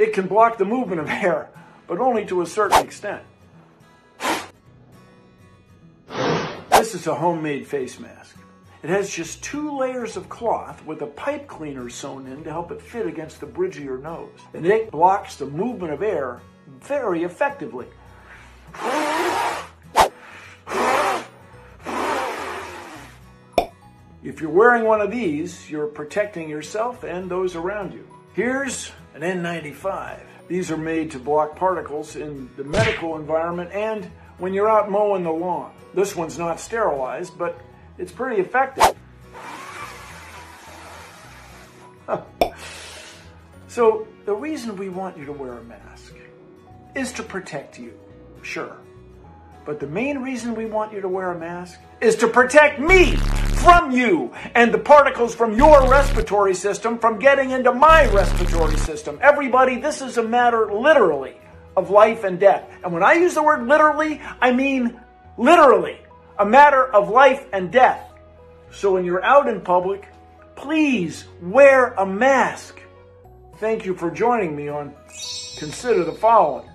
It can block the movement of air, but only to a certain extent. This is a homemade face mask. It has just two layers of cloth with a pipe cleaner sewn in to help it fit against the bridge of your nose. And it blocks the movement of air very effectively. If you're wearing one of these, you're protecting yourself and those around you. Here's an N95. These are made to block particles in the medical environment and when you're out mowing the lawn. This one's not sterilized, but it's pretty effective. so, the reason we want you to wear a mask is to protect you, sure. But the main reason we want you to wear a mask is to protect me from you and the particles from your respiratory system from getting into my respiratory system. Everybody, this is a matter literally of life and death. And when I use the word literally, I mean literally a matter of life and death. So when you're out in public, please wear a mask. Thank you for joining me on Consider the Following.